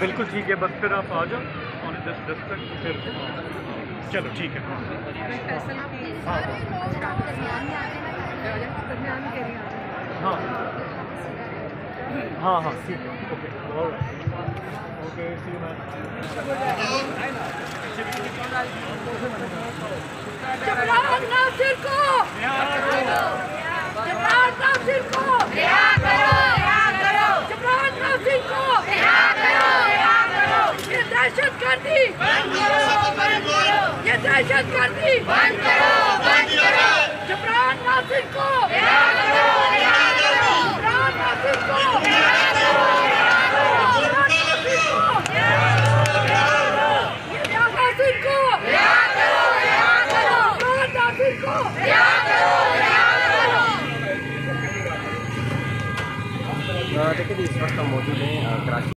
बिल्कुल ठीक है, बस फिर आप आ जाओ और दस दस तक फिर, चलो ठीक है। हाँ। हाँ हाँ। है okay okay see ma'am Jabran Nasir को जबरान नासिर को जबरान नासिर को ये दहशत गर्दी। ये दहशत गर्दी। जबरान नासिर को। जबरान नासिर को। देखिए इस वक्त हम मौजूद हैं कराची